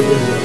Hallelujah.